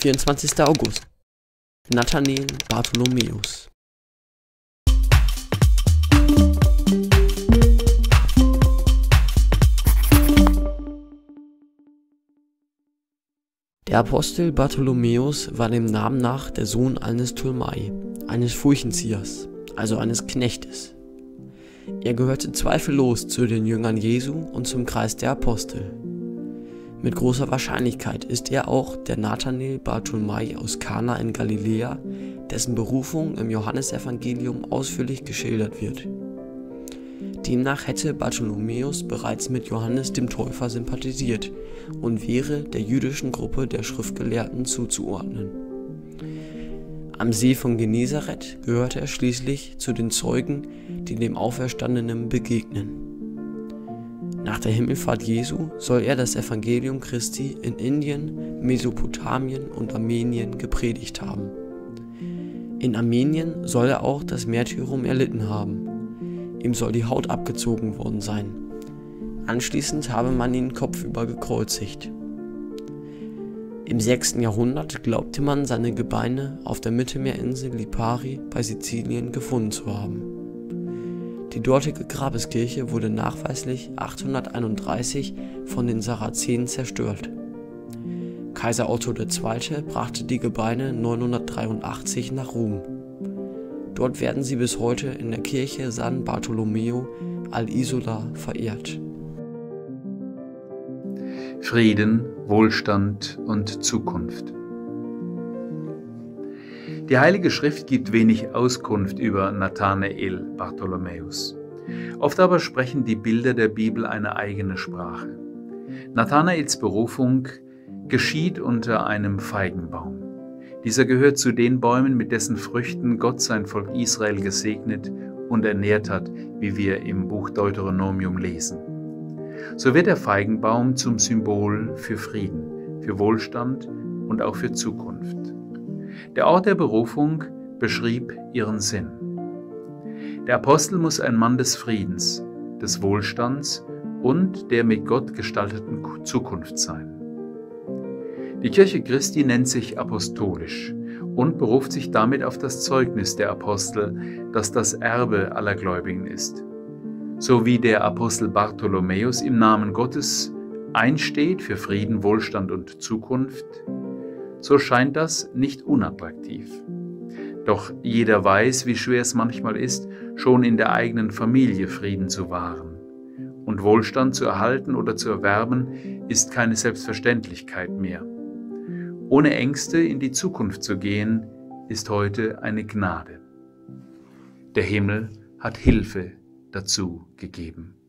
24. August Nathanael Bartholomäus Der Apostel Bartholomäus war dem Namen nach der Sohn eines Tolmai, eines Furchenziehers, also eines Knechtes. Er gehörte zweifellos zu den Jüngern Jesu und zum Kreis der Apostel. Mit großer Wahrscheinlichkeit ist er auch der Nathanael Bartholmai aus Kana in Galiläa, dessen Berufung im Johannesevangelium ausführlich geschildert wird. Demnach hätte Bartholomäus bereits mit Johannes dem Täufer sympathisiert und wäre der jüdischen Gruppe der Schriftgelehrten zuzuordnen. Am See von Genezareth gehörte er schließlich zu den Zeugen, die dem Auferstandenen begegnen. Nach der Himmelfahrt Jesu soll er das Evangelium Christi in Indien, Mesopotamien und Armenien gepredigt haben. In Armenien soll er auch das Märtyrum erlitten haben. Ihm soll die Haut abgezogen worden sein. Anschließend habe man ihn kopfüber gekreuzigt. Im 6. Jahrhundert glaubte man, seine Gebeine auf der Mittelmeerinsel Lipari bei Sizilien gefunden zu haben. Die dortige Grabeskirche wurde nachweislich 831 von den Sarazenen zerstört. Kaiser Otto II. brachte die Gebeine 983 nach Rom. Dort werden sie bis heute in der Kirche San Bartolomeo al-Isola verehrt. Frieden, Wohlstand und Zukunft. Die Heilige Schrift gibt wenig Auskunft über Nathanael Bartholomäus. Oft aber sprechen die Bilder der Bibel eine eigene Sprache. Nathanaels Berufung geschieht unter einem Feigenbaum. Dieser gehört zu den Bäumen, mit dessen Früchten Gott sein Volk Israel gesegnet und ernährt hat, wie wir im Buch Deuteronomium lesen. So wird der Feigenbaum zum Symbol für Frieden, für Wohlstand und auch für Zukunft. Der Ort der Berufung beschrieb ihren Sinn. Der Apostel muss ein Mann des Friedens, des Wohlstands und der mit Gott gestalteten Zukunft sein. Die Kirche Christi nennt sich apostolisch und beruft sich damit auf das Zeugnis der Apostel, das das Erbe aller Gläubigen ist. So wie der Apostel Bartholomäus im Namen Gottes einsteht für Frieden, Wohlstand und Zukunft, so scheint das nicht unattraktiv. Doch jeder weiß, wie schwer es manchmal ist, schon in der eigenen Familie Frieden zu wahren. Und Wohlstand zu erhalten oder zu erwerben, ist keine Selbstverständlichkeit mehr. Ohne Ängste in die Zukunft zu gehen, ist heute eine Gnade. Der Himmel hat Hilfe dazu gegeben.